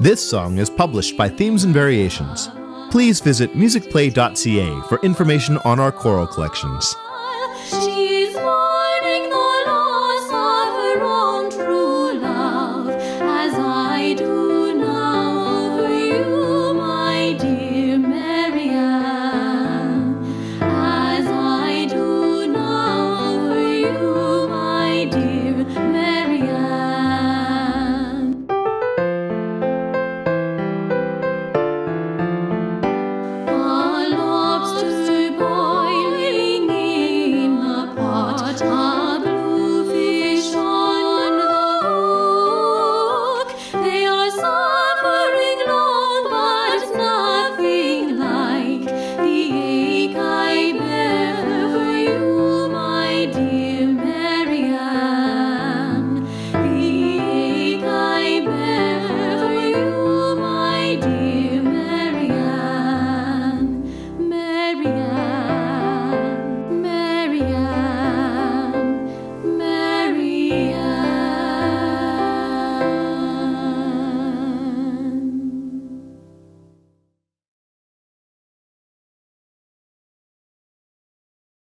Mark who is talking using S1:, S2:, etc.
S1: This song is published by Themes and Variations. Please visit musicplay.ca for information on our choral collections.
S2: me.